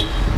much.